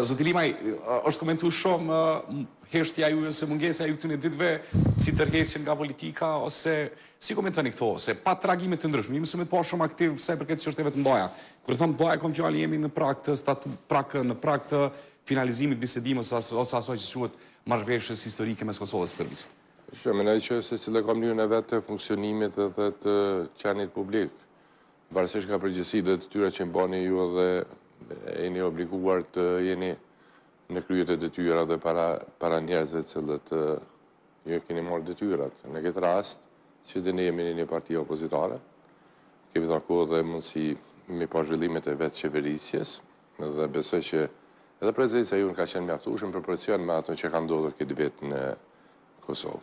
Zoti Limaj, është komentuar shumë heshtja juj ose mungesa juj këtyre ditëve si tërheqje nga politika ose si komentoni këto ose paragjykime të ndryshme. Jemi mësu me t'pa shumë aktiv sa i përket çështjeve të mëdhaja. Kur thom mëdhaja kom fjalën jemi në prag të statu... prag në prag të finalizimit bisedimeve ose ose asaj që quhet marrëveshjes historike mes Kosovës dhe Serbisë. Shumë mendoj që secili ka mënyrën e vet të funksionimit dhe të qenit publik. Varësisht nga përgjegjësitë dhe detyrat që i mbani ju edhe jeni i obliguar të jeni në krye të detyrave dhe para, para njerëzve të cilët ju i keni marrë detyrat. Në këtë rast, që dhe ne jemi një parti opozitare, kemi edhe kohë dhe mundësi me pa zhvillimet e vetë qeverisjes dhe besoj që edhe prezenca jonë ka qenë e mjaftushme në proporcion me ato që ka ndodhur këtë vit në Kosovë.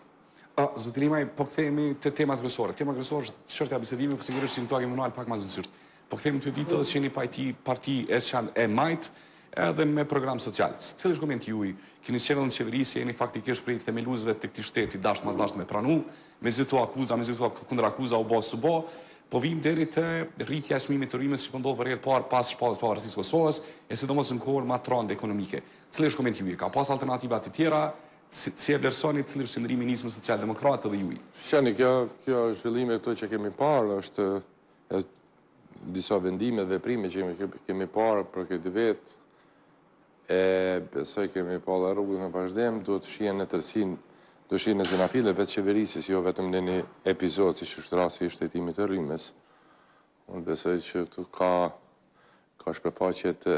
Ë, zoti Limaj, po kthehemi te temat kryesore. Tema kryesore është çështja e bisedimeve, por sigurisht që këtu kemi me u nal pak ma gjerësisht. Po kthehemi tu ditë që jeni parti, parti e qendrës së majtë edhe me program social. Cili është komenti juaj? Keni qenë në qeverisje, jeni faktikisht prej themeluesve të këtij shteti, dasht mos dasht me pranu, me gjithë akuza, me gjithë kundërakuza u bë s'u bë, po vim deri te rritja e çmimit të rrymës që po ndodh për herë të parë pas shpalljes pavarësisë së Kosovës, e sidomos në kohën më të rëndë ekonomike. Cili është komenti juaj? Ka pas alternativa të tjera? Si e vlerësoni cili është qëndrimi i Nismës Socialdemokrate dhe juj? Shikoni, kjo, kjo zhvillime këto që kemi parë është disa vendime, veprime që kemi, kemi parë për këtë vit e besoj kemi parë edhe rrugën në vazhdim, duhet të shihen në tërësi, duhet shihen në zanafillë e vetë qeverisjes, jo vetëm në një epizod, siç është rasi i shtrenjtimit të rrymës. Unë besoj që këtu ka, ka shpërfaqje e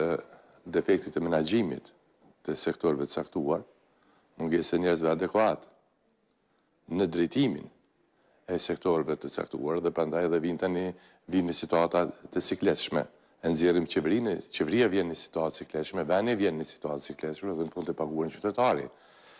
defektit të menaxhimit, të sektorëve të caktuar, mungesë e njerëzve adekuat në drejtimin e sektorëve të caktuar dhe prandaj edhe vijnë tani vijnë në situata të sikletshme. E nxjerrim qeverinë, qeveria vjen në situatë të sikletshme, vendi vjen në situatë të sikletshme dhe në fund e paguan qytetari.